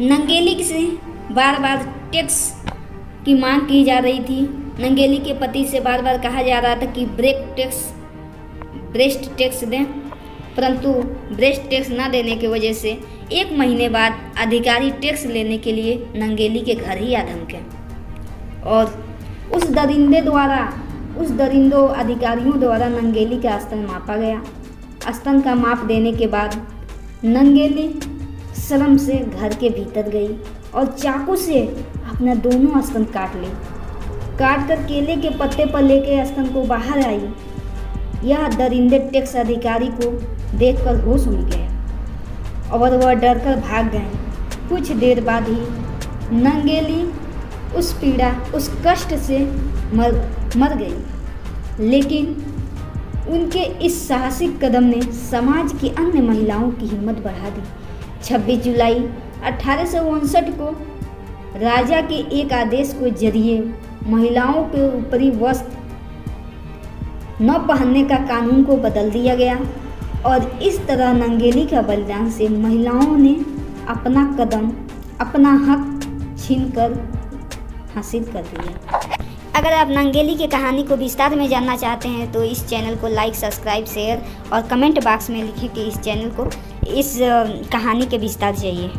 नंगेली से बार बार टैक्स की मांग की जा रही थी। नंगेली के पति से बार बार कहा जा रहा था कि ब्रेक टैक्स, ब्रेस्ट टैक्स दें, परंतु ब्रेस्ट टैक्स ना देने की वजह से एक महीने बाद अधिकारी टैक्स लेने के लिए नंगेली के घर ही आ धमके। और उस दरिंदे द्वारा, उस दरिंदों अधिकारियों द्वारा नंगेली का स्तन मापा गया। स्तन का माप देने के बाद नंगेली शर्म से घर के भीतर गई और चाकू से अपना दोनों स्तन काट ली। काट कर केले के पत्ते पर लेके स्तन को बाहर आई। यह दरिंदे टैक्स अधिकारी को देखकर होश उड़ गया। और वह डर कर भाग गए। कुछ देर बाद ही नंगेली उस पीड़ा, उस कष्ट से मर मर गई। लेकिन उनके इस साहसिक कदम ने समाज की अन्य महिलाओं की हिम्मत बढ़ा दी। 26 जुलाई अठारह को राजा के एक आदेश के ज़रिए महिलाओं के ऊपरी वस्त्र न पहनने का कानून को बदल दिया गया और इस तरह नंगेली का बलिदान से महिलाओं ने अपना कदम, अपना हक छीनकर हासिल कर लिया। अगर आप नंगेली की कहानी को विस्तार में जानना चाहते हैं तो इस चैनल को लाइक, सब्सक्राइब, शेयर और कमेंट बॉक्स में लिखें कि इस चैनल को इस कहानी के विस्तार चाहिए